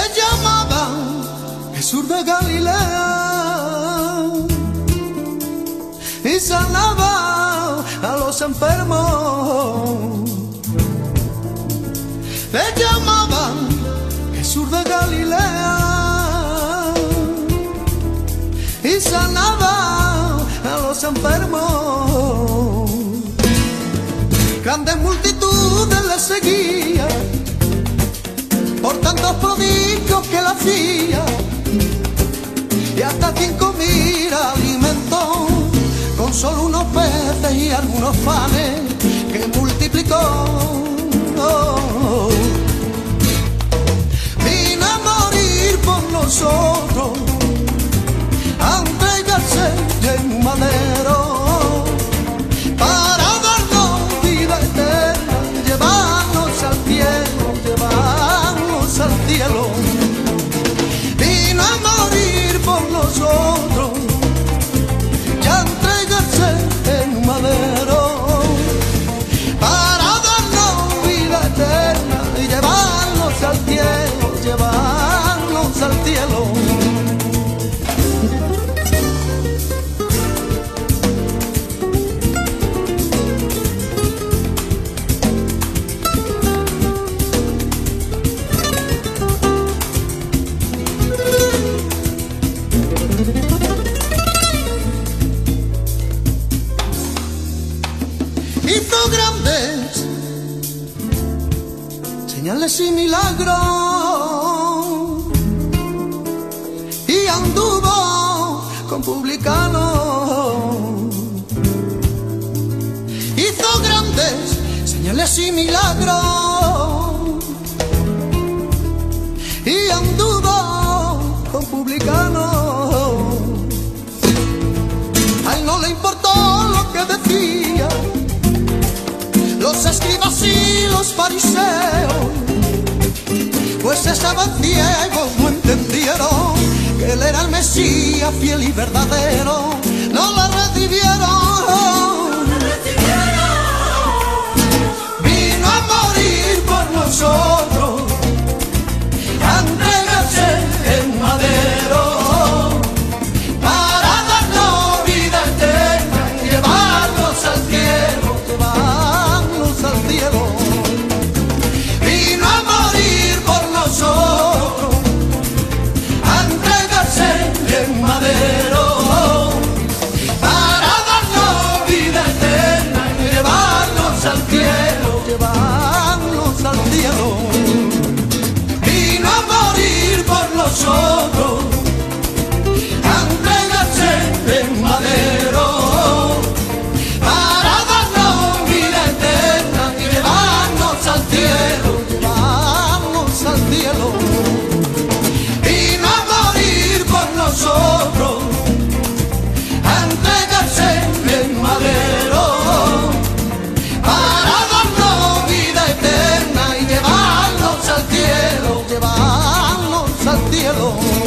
le llamaban sur de Galilea y sanaba a los enfermos. Le llamaban Jesús de Galilea y sanaba a los enfermos. Grandes multitudes le seguían tantos prodigios que él hacía y hasta cinco mil alimentó con solo unos peces y algunos panes que multiplicó. Hizo grandes señales y milagros. Y anduvo con publicanos. Hizo grandes señales y milagros estaban ciegos, no entendieron que él era el Mesías fiel y verdadero, para darnos vida eterna y llevarnos al cielo, llevarnos al cielo. Vino a morir por nosotros hello